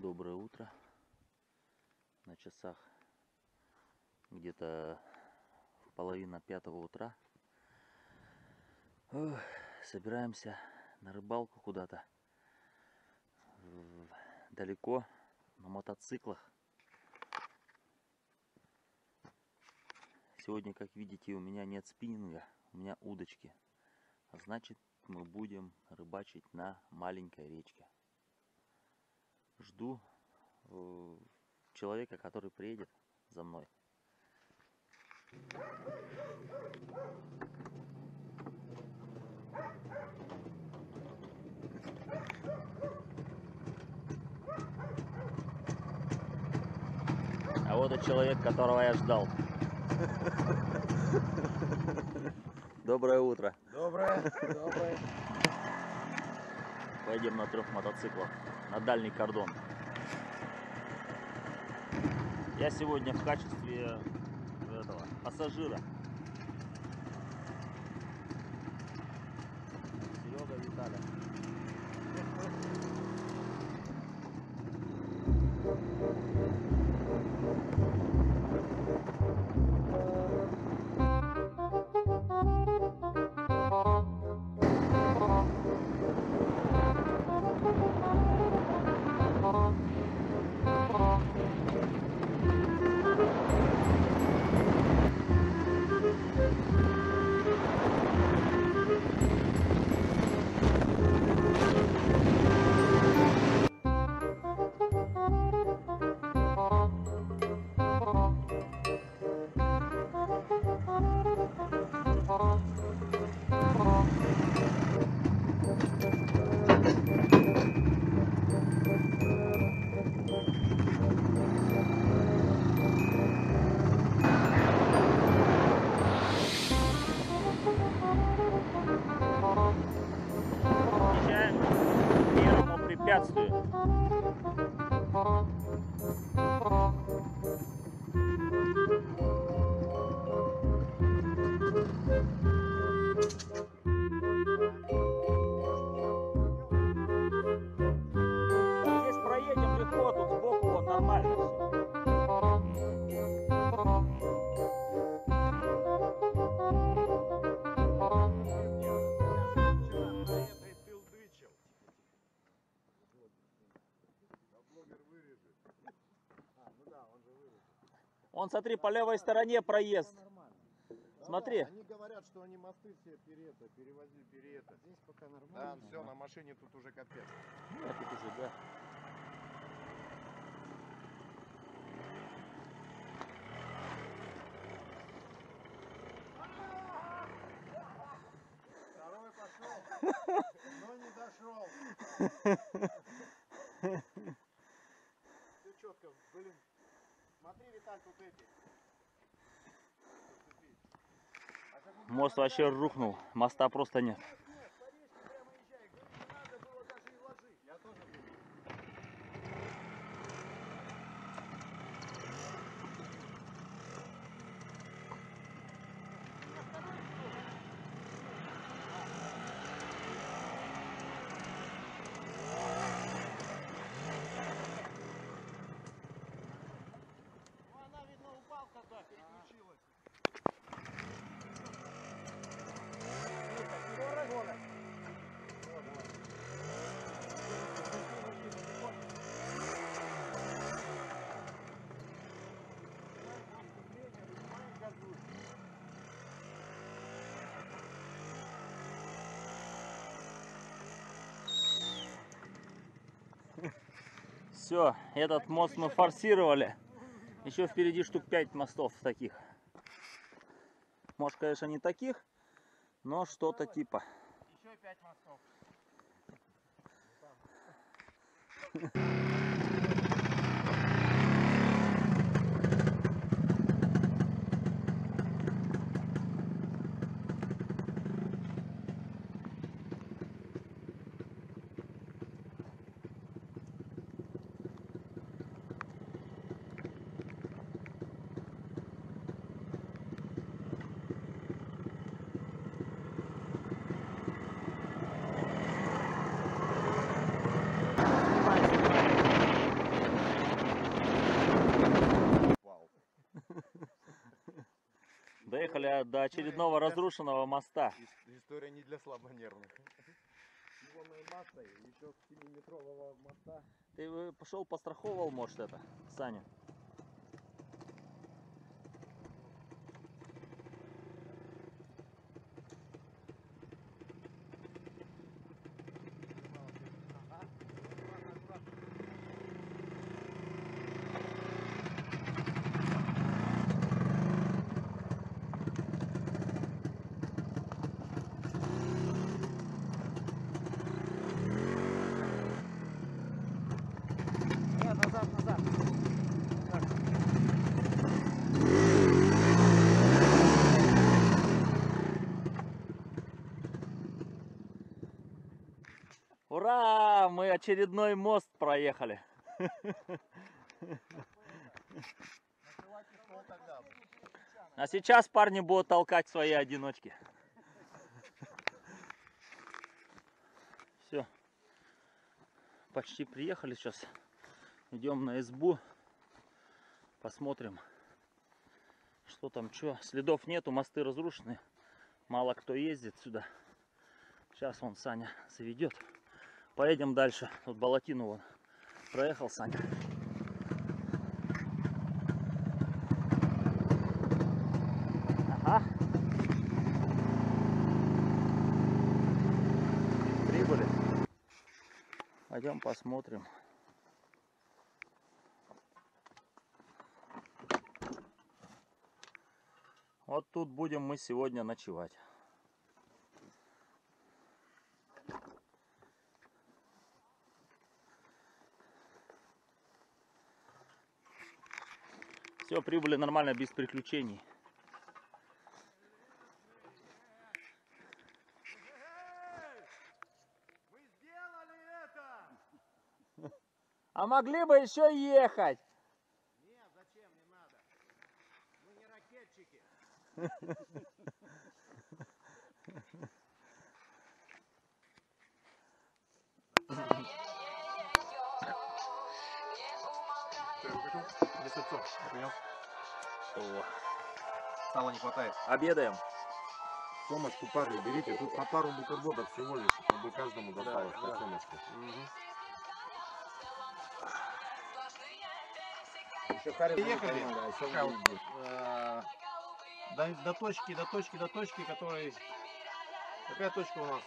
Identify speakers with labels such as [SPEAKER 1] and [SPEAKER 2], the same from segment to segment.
[SPEAKER 1] Доброе утро. На часах где-то половина пятого утра. Ох, собираемся на рыбалку куда-то. Далеко на мотоциклах. Сегодня, как видите, у меня нет спиннинга, у меня удочки. А значит, мы будем рыбачить на маленькой речке. Жду э, человека, который приедет за мной. А вот и человек, которого я ждал. Доброе утро.
[SPEAKER 2] Доброе, доброе.
[SPEAKER 1] Пойдем на трех мотоциклах на дальний кордон. Я сегодня в качестве этого пассажира. Он, смотри, по левой стороне проезд. Смотри.
[SPEAKER 2] Они говорят, что они мосты все перето, перевозили перето. Здесь пока
[SPEAKER 3] Да,
[SPEAKER 2] нормально.
[SPEAKER 3] все, на машине тут уже капец.
[SPEAKER 1] Да, тут уже, да.
[SPEAKER 2] Второй пошел, но не дошел. Все четко, блин.
[SPEAKER 1] Мост вообще рухнул. Моста просто нет.
[SPEAKER 2] Нет, по речке прямо езжай. Говорит, не надо было даже и ложить. Я тоже буду. Ну, она, видно, упал когда переключилась.
[SPEAKER 1] Все, этот мост мы форсировали. Еще впереди штук 5 мостов таких. Может, конечно, не таких, но что-то типа.
[SPEAKER 2] Еще пять мостов.
[SPEAKER 1] Доехали до очередного разрушенного моста.
[SPEAKER 3] Ис- История не для слабонервных.
[SPEAKER 2] Массой, еще с 7-метрового моста.
[SPEAKER 1] Ты э, пошел постраховал, может, это, Саня?
[SPEAKER 2] Нет, назад, назад. Так.
[SPEAKER 1] Ура! Мы очередной мост проехали. А сейчас парни будут толкать свои одиночки. Все. Почти приехали сейчас. Идем на избу. Посмотрим, что там, что. Следов нету, мосты разрушены. Мало кто ездит сюда. Сейчас он Саня заведет. Поедем дальше. Тут Балатину вон проехал Саня. Ага. Прибыли. Пойдем посмотрим. Вот тут будем мы сегодня ночевать. Все, прибыли нормально, без приключений.
[SPEAKER 2] Мы сделали это!
[SPEAKER 1] А могли бы еще ехать.
[SPEAKER 2] Нет, зачем, не надо. Мы не ракетчики.
[SPEAKER 1] О,
[SPEAKER 3] Сала не хватает.
[SPEAKER 1] обедаем.
[SPEAKER 3] Семочку, парни, берите. Тут по пару бутербродов всего лишь, чтобы каждому досталось по семечке.
[SPEAKER 2] Еще карри
[SPEAKER 3] Приехали.
[SPEAKER 2] надо, а будет.
[SPEAKER 3] э, До, до точки, до точки, до точки, которой... Какая точка у нас?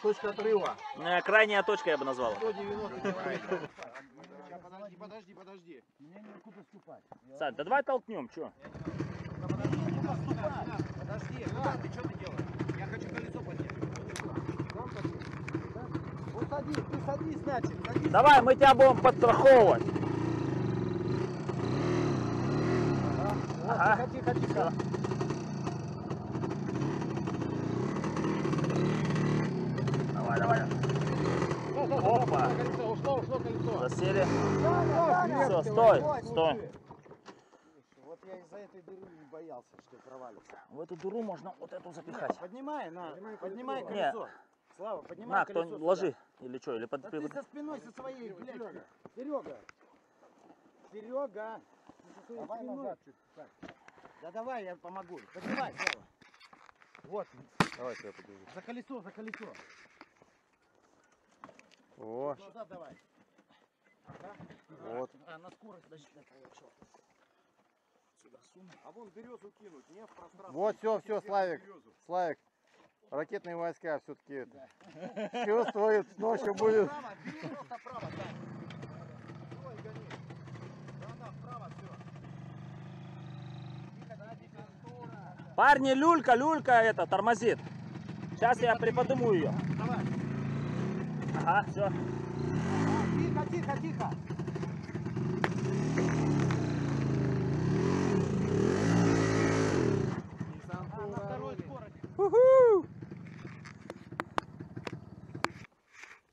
[SPEAKER 3] Точка отрыва.
[SPEAKER 1] Э, Крайняя точка я бы назвала.
[SPEAKER 3] 190 километров. Сейчас, подожди, подожди, подожди.
[SPEAKER 2] Мне некуда ступать.
[SPEAKER 1] Сань, да давай толкнем, что?
[SPEAKER 2] Подожди, куда ты, что ты делаешь? Я хочу колесо поднять. Ну садись, ты садись, значит, садись.
[SPEAKER 1] Давай, мы тебя будем подстраховывать. Ага.
[SPEAKER 2] Тихо, тихо, тихо.
[SPEAKER 1] Давай, давай. Опа.
[SPEAKER 2] Колесо, ушло, ушло колесо.
[SPEAKER 1] Засели. Все, стой, стой.
[SPEAKER 2] Вот я из-за этой дыры не боялся, что провалится.
[SPEAKER 1] В эту дыру можно вот эту запихать.
[SPEAKER 2] Поднимай, на, поднимай
[SPEAKER 1] Не.
[SPEAKER 2] колесо. Слава, поднимай
[SPEAKER 1] На, кто
[SPEAKER 2] колесо сюда.
[SPEAKER 1] ложи. Или что, или под...
[SPEAKER 2] Да ты со спиной со своей, блядь. Серега. Серега. Давай назад чуть. Так. Да давай, я помогу. Поднимай, Слава. Вот,
[SPEAKER 3] Давай, я подержу.
[SPEAKER 2] за колесо, за колесо.
[SPEAKER 3] О,
[SPEAKER 2] Назад давай.
[SPEAKER 3] Вот.
[SPEAKER 1] А, на скорость даже получил. Сюда суну.
[SPEAKER 2] А вон березу кинуть, не в пространство.
[SPEAKER 3] Вот, все, все, Славик. Славик. Ракетные войска все-таки чувствуют, ночью будет.
[SPEAKER 2] Право, бери просто право. Стой, гони. Да, да, вправо, все. Да.
[SPEAKER 1] Парни, люлька, люлька это, тормозит. Сейчас я приподниму ее.
[SPEAKER 2] Давай.
[SPEAKER 1] Ага, все.
[SPEAKER 2] Тихо, тихо, тихо. А, на второй скорости.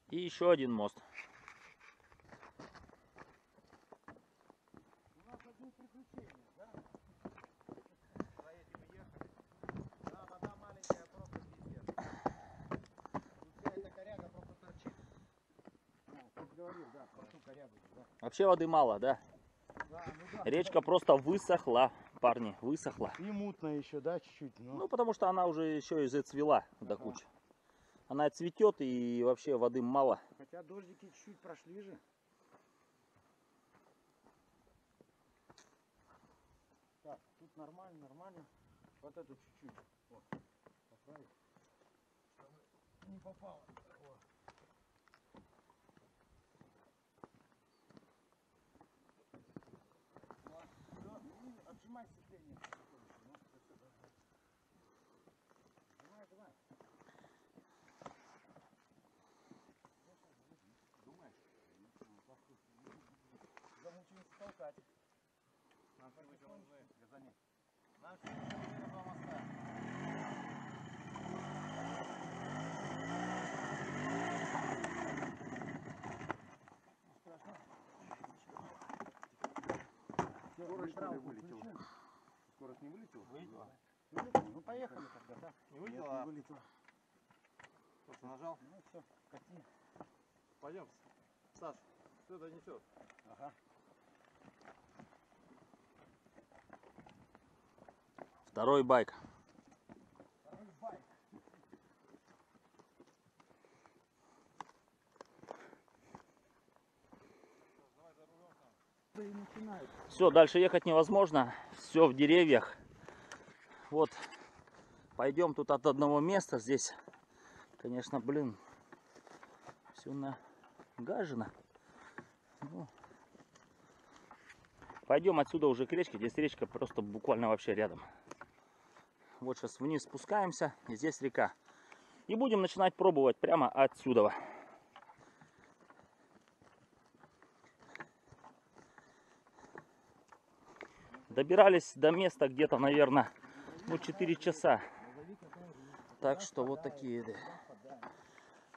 [SPEAKER 1] И еще один мост.
[SPEAKER 2] Да, вода маленькая, просто пиздец. Тут вся эта коряга просто торчит. А, ты говорил, да, про ту корягу, да.
[SPEAKER 1] Вообще воды мало, да?
[SPEAKER 2] Да, ну да.
[SPEAKER 1] Речка просто высохла парни, высохла.
[SPEAKER 2] И мутно еще, да, чуть-чуть. Ну,
[SPEAKER 1] Ну, потому что она уже еще и зацвела до
[SPEAKER 2] Ага.
[SPEAKER 1] кучи. Она цветет и вообще воды мало.
[SPEAKER 2] хотя дождики чуть-чуть прошли же. Так, тут нормально, нормально. Вот эту чуть-чуть. Вот. Поправить. Не попало. О. Вот, всё, и отжимай сцепление потихонечку, ну, это, ага. Давай, давай. Думаешь? Замучаемся толкать. Нам потихонечку. Газани. Нам все на два моста.
[SPEAKER 3] Скорость что ли вылетела? Скорость не вылетела?
[SPEAKER 2] Вылетела. Ну поехали тогда, да?
[SPEAKER 3] Не вылетела, а
[SPEAKER 2] вылетела.
[SPEAKER 3] просто нажал.
[SPEAKER 2] Ну все, кати.
[SPEAKER 3] Пойдем, Саш, все донесет.
[SPEAKER 2] Ага.
[SPEAKER 1] Второй байк. Все, дальше ехать невозможно. Все в деревьях. Вот. Пойдем тут от одного места. Здесь, конечно, блин, все нагажено. Ну. Пойдем отсюда уже к речке. Здесь речка просто буквально вообще рядом. Вот сейчас вниз спускаемся. И здесь река. И будем начинать пробовать прямо отсюда. Добирались до места где-то, наверное, ну 4 часа. Так что вот такие.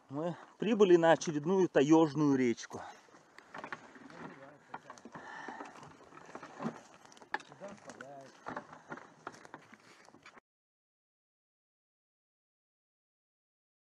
[SPEAKER 1] Мы прибыли на очередную таежную речку.